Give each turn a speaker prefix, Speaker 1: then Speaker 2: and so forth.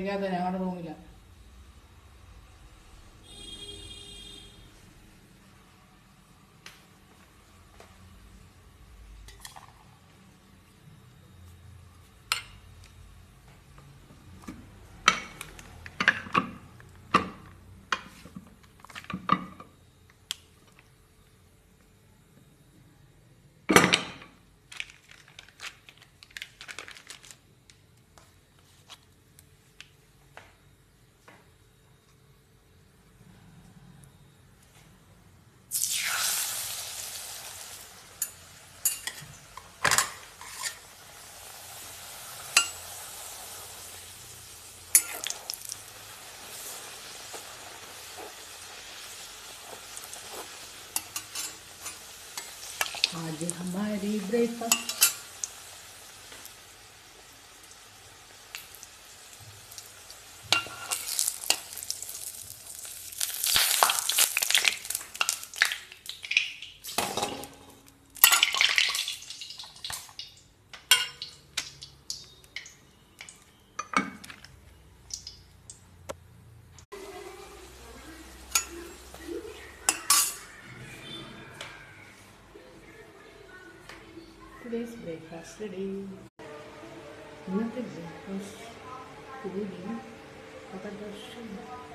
Speaker 1: കഴിക്കാത്ത ഞങ്ങളുടെ റൂമില്ല आज हमारी breakfast today's breakfast ready. Nothing breakfast. Food. What about the